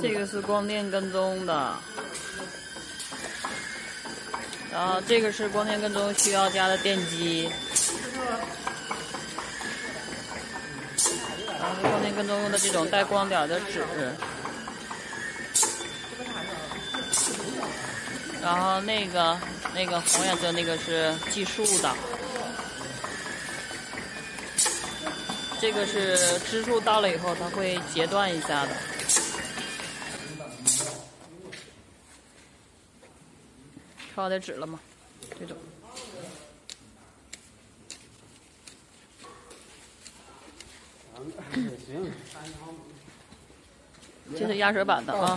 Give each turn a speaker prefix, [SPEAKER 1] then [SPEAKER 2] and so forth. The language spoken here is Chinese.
[SPEAKER 1] 这个。
[SPEAKER 2] 是光电跟踪的，然后这个是光电跟踪需要加的电机，然后光电跟踪用的这种带光点的纸，然后那个那个红颜色那个是计数的。这个是支数到了以后，它会截断一下的。抄的纸了吗？这种。这是压水板的啊。